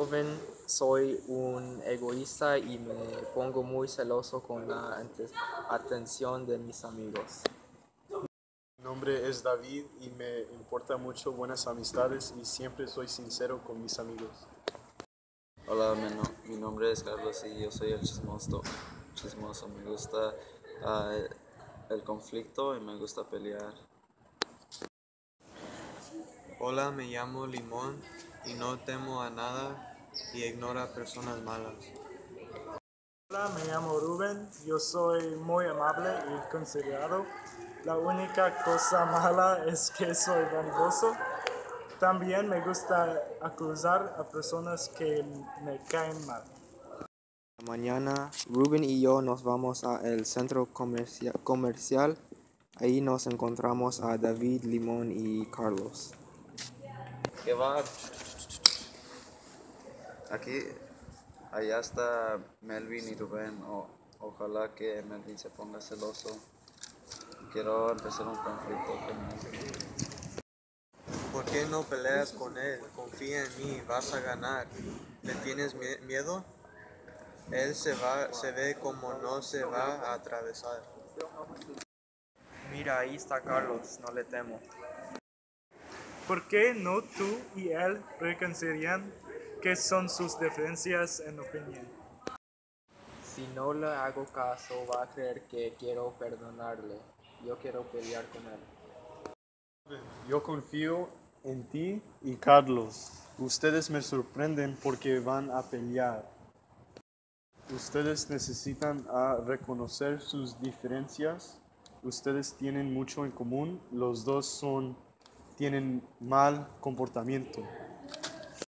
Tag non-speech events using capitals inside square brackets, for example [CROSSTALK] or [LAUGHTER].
joven soy un egoísta y me pongo muy celoso con la atención de mis amigos. Mi nombre es David y me importa mucho buenas amistades y siempre soy sincero con mis amigos. Hola, mi, no- mi nombre es Carlos y yo soy el chismoso. chismoso. Me gusta ah, el conflicto y me gusta pelear. Hola, me llamo Limón y no temo a nada y ignoro a personas malas. Hola, me llamo Rubén. Yo soy muy amable y considerado. La única cosa [LAUGHS] mala es que soy vanidoso. También me gusta acusar a personas que me caen mal. Mañana Ruben y yo nos vamos al centro comercia- comercial. Ahí nos encontramos a David, Limón y Carlos. ¿Qué va? Aquí, allá está Melvin y Rubén. O- ojalá que Melvin se ponga celoso. Quiero empezar un conflicto con él. ¿Por qué no peleas con él? Confía en mí, vas a ganar. ¿Le tienes mie- miedo? Él se va, se ve como no se va a atravesar. Mira, ahí está Carlos, no le temo. ¿Por qué no tú y él reconcilian qué son sus diferencias en opinión? Si no le hago caso, va a creer que quiero perdonarle. Yo quiero pelear con él. Yo confío en ti y Carlos. Ustedes me sorprenden porque van a pelear. Ustedes necesitan ah, reconocer sus diferencias. Ustedes tienen mucho en común. Los dos son tienen mal comportamiento.